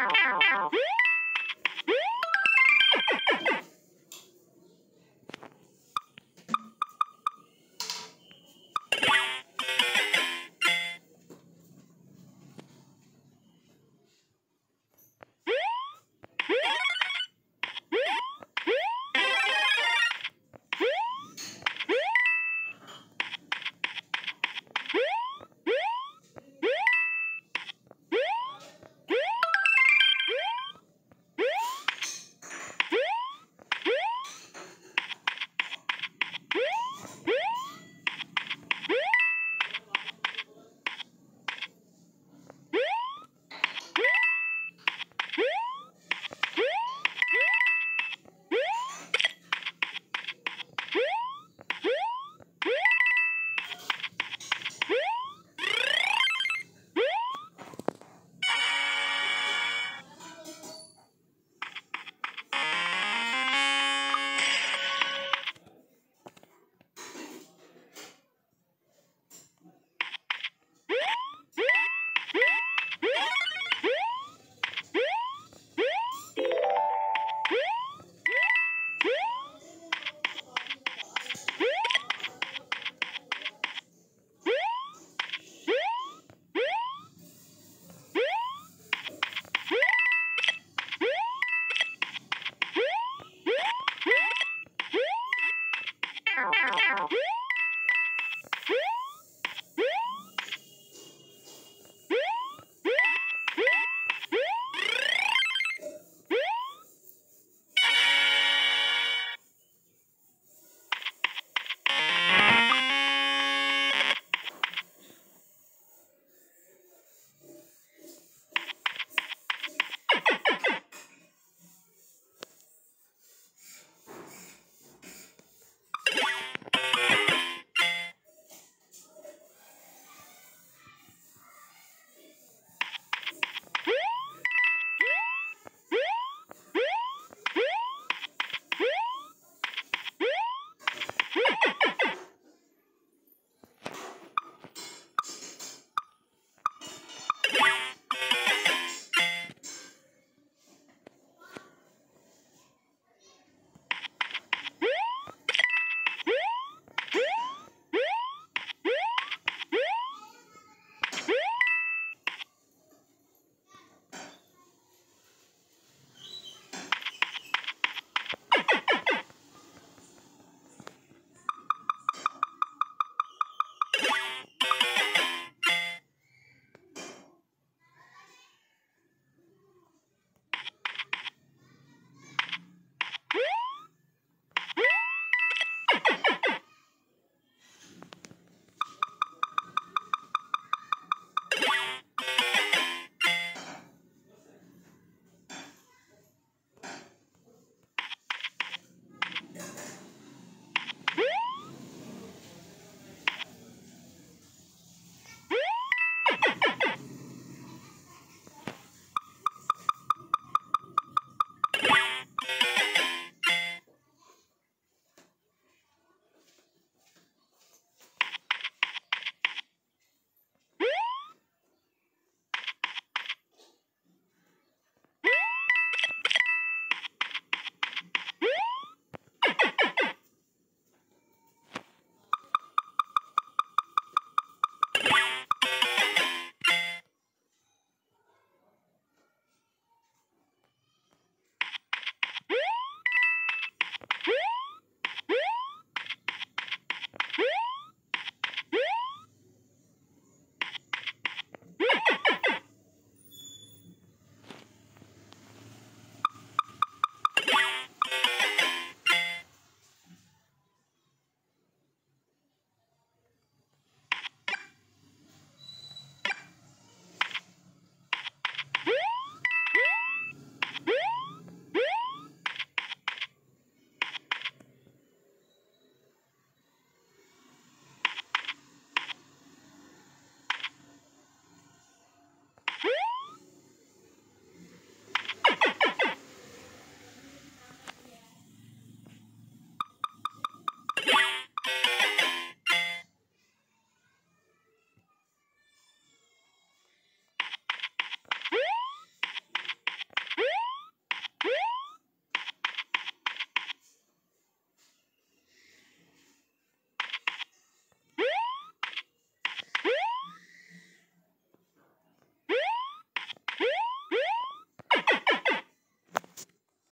ow, ow, ow. Yeah.